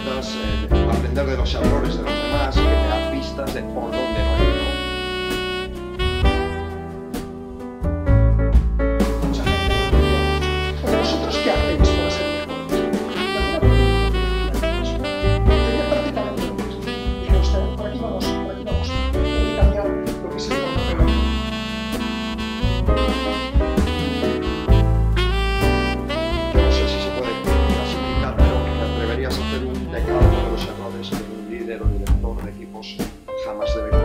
preguntas, eh, aprender de los errores de los demás, que te da pistas de por dónde equipos jamás deben